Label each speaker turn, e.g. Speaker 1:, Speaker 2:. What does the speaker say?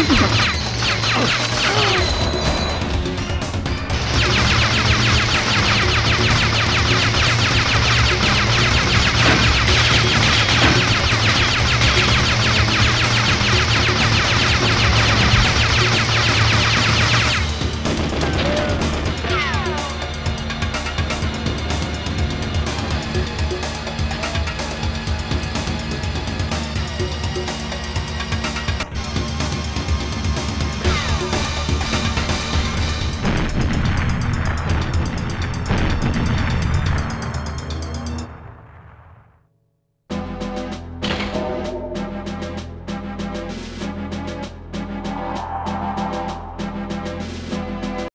Speaker 1: Oh.